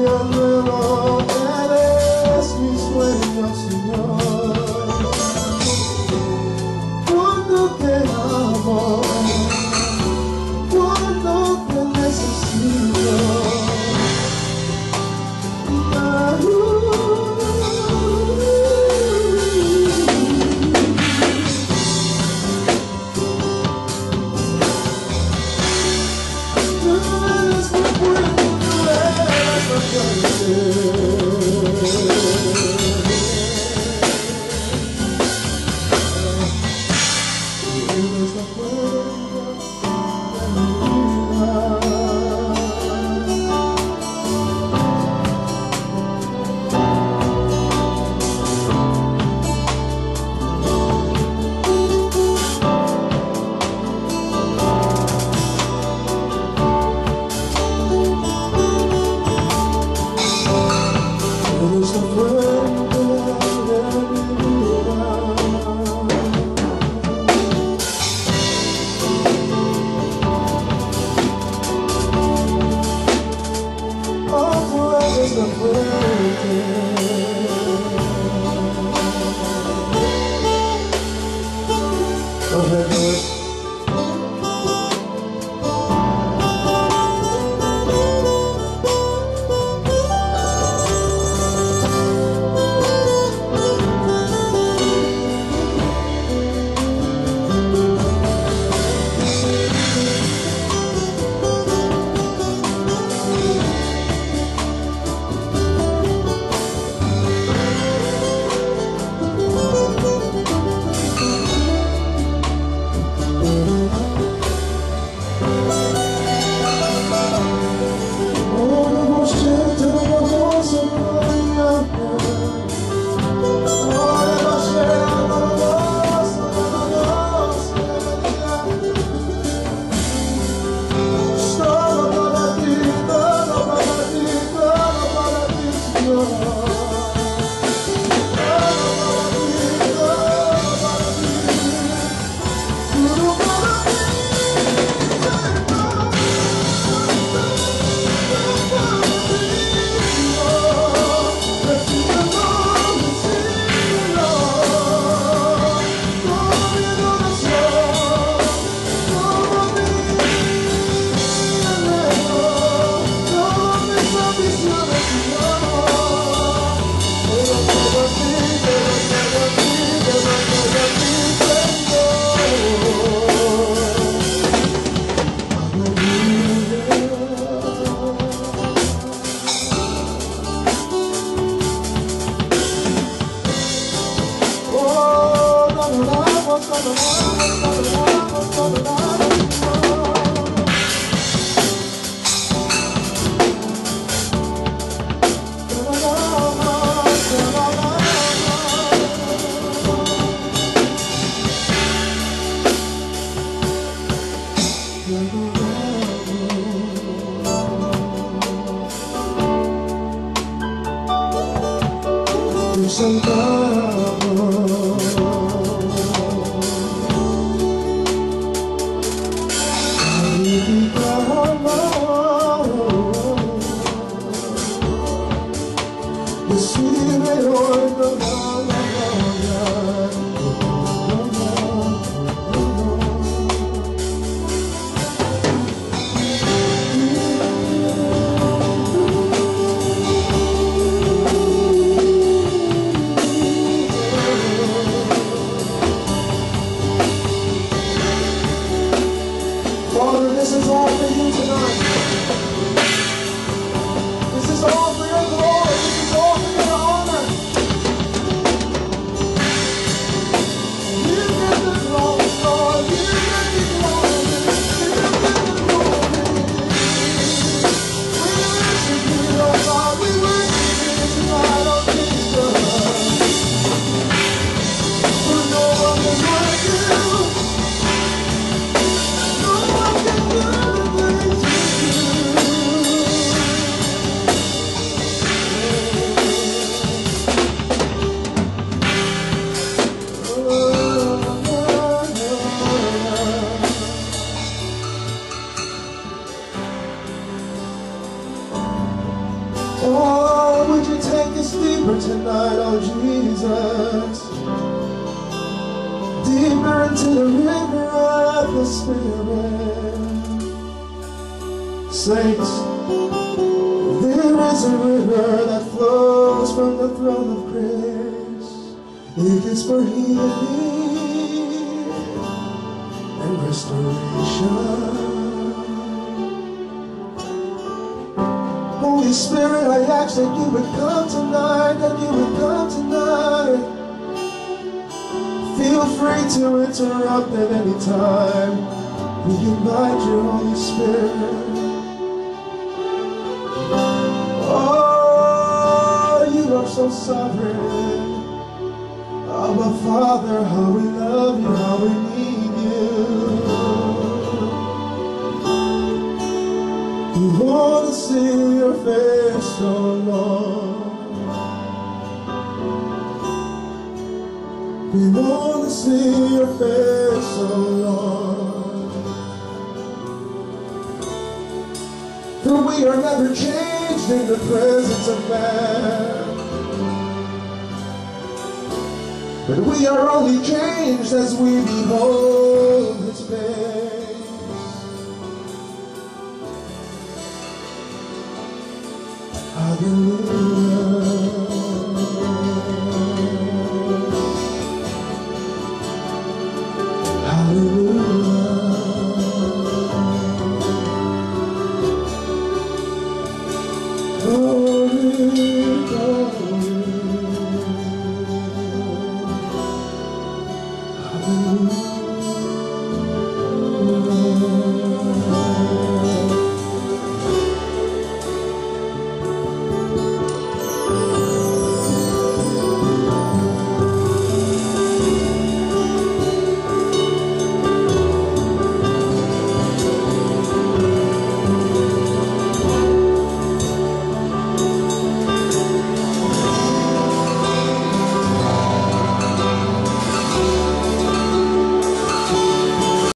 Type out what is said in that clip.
yanıyor fuente. Santa this is all for you tonight. Deeper into the river of the Spirit. Saints, there is a river that flows from the throne of grace. It is for healing and restoration. Holy Spirit, I ask that you would come tonight, that you would come free to interrupt at any time. We invite you, Holy Spirit. Oh, you are so sovereign. Abba Father, how we love you, how we need you. We want to see your face oh so long. We want to see your face so long. For we are never changed in the presence of man. But we are only changed as we behold his face. Hallelujah.